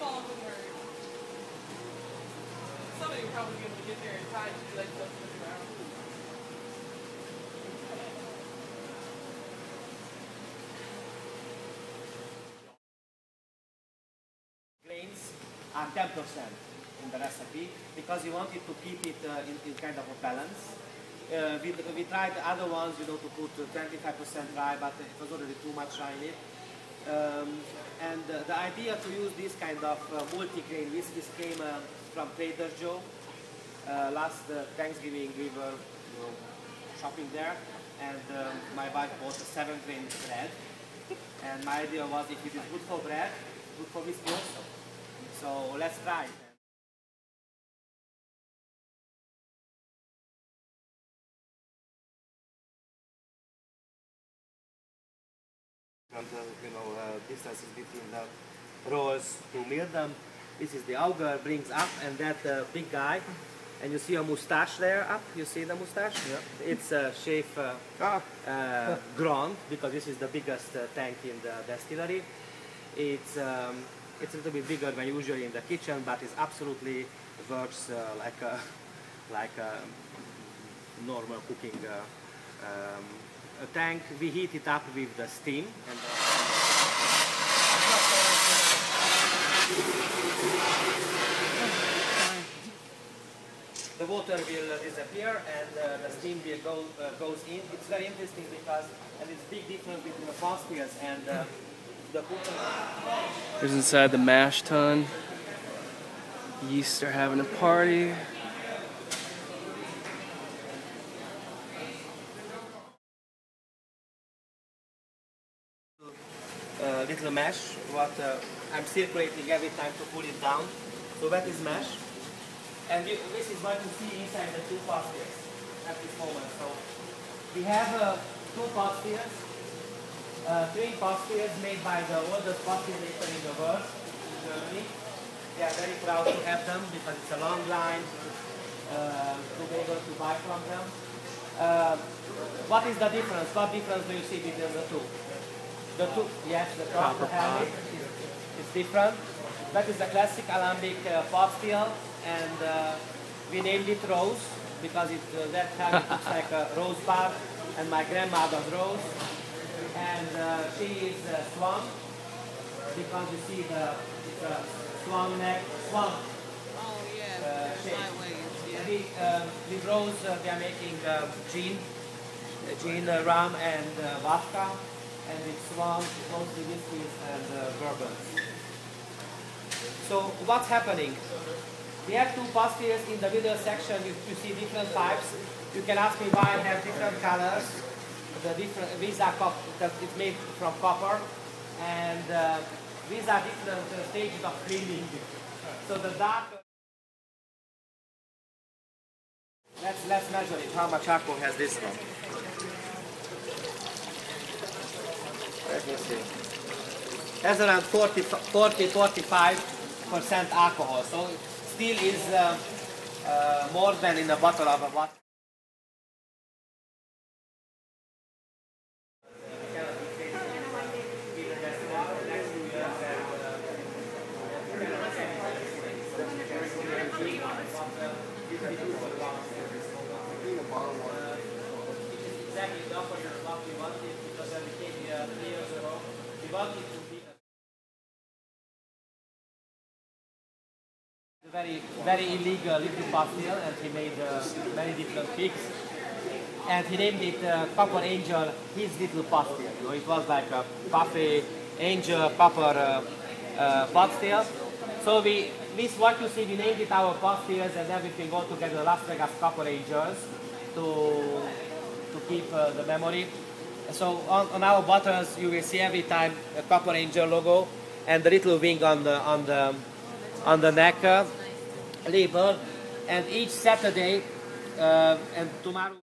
Somebody would probably be able to get there in time to like the ground. Grains are 10% in the recipe because we wanted to keep it uh, in, in, kind of a balance. Uh, we, we tried other ones, you know, to put uh, 25% rye, but it was already too much rye in it. Um, and uh, the idea to use this kind of uh, multi-grain whiskeys came from Trader Joe. Uh, last uh, Thanksgiving we were you know, shopping there and um, my wife bought a seven grain bread. And my idea was if it is good for bread, good for whiskey also. So let's try it. And, uh, you know, uh, distances between the rows to mill them. This is the auger brings up and that uh, big guy. And you see a mustache there up, you see the mustache? Yeah. It's a chef uh, Ah, uh, Grand because this is the biggest uh, tank in the distillery. It's um, it's a little bit bigger than usually in the kitchen, but it absolutely works uh, like a like a normal cooking uh, um, a tank. We heat it up with the steam and. the water will uh, disappear and uh, the steam will go uh, goes in. It's very interesting because and it's big difference between the pot stills and uh, the cooking. Here's inside the mash tun. Yeast are having a party. uh, little mesh what uh, I'm circulating every time to pull it down. So that is mesh. And this is what you see inside the two pot stills at this moment. So we have uh, two pot stills, uh, three pot stills made by the oldest maker in the world, in Germany. They are very proud to have them because it's a long line uh, to be able to buy from them. Uh, what is the difference? What difference do you see between the two? The two, yes, the top, the handle is, is different. That is the classic alembic uh, pot still, and uh, we named it Rose because it, uh, that habit looks like a rose bar, and my grandmother's Rose. And uh, she is uh, Swan because you see the it's a swan neck, swan. Oh yeah, Uh, shape. sideways. Yeah. We, uh, with Rose, uh, they are making uh, gin, uh, gin, uh, rum, and uh, vodka, and with Swan, mostly whiskeys and uh, bourbons. So what's happening? We have two pot stills in the middle section. You, you see different types. You can ask me why I have different colors. The different these are cop, it's made from copper, and uh, these are different uh, stages of cleaning. So the dark. Let's let's measure it. How much alcohol has this one? Let me see. Around 40, 40 45 percent alcohol. So still is uh, uh, more than in a bottle of a the very, very illegal little pot still and he made uh, many different picks. And he named it uh, Copper Angel, his little pot still. You know, it was like a coffee angel copper uh, uh. So we, this what you see, we named it our pot stills and everything all together, Las Vegas Papa Angels, to to keep uh, the memory. So on, on our buttons, you will see every time a Copper Angel logo and the little wing on the on the on the neck uh, label. And each Saturday uh, and tomorrow.